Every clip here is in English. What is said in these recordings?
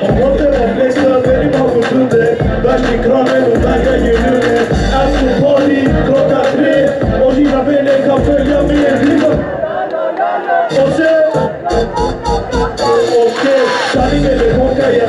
Whatever place you have, anyone will do that. Bash the crown and the bag and you knew that. As to body, clock at three. Only the bed and cafe, yummy and liver. Okay. Okay. Tani me le boca y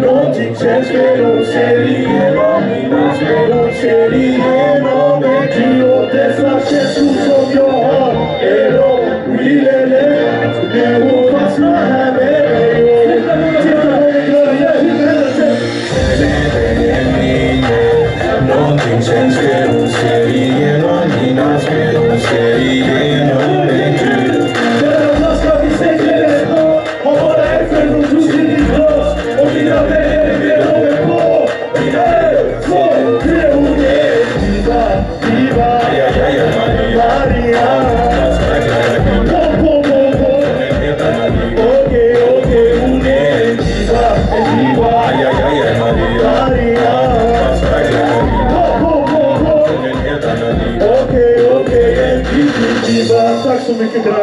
noci cielo serie, nomina cielo serie, nome Dio Tesla Gesù sogno, Non Thank you, mycket till.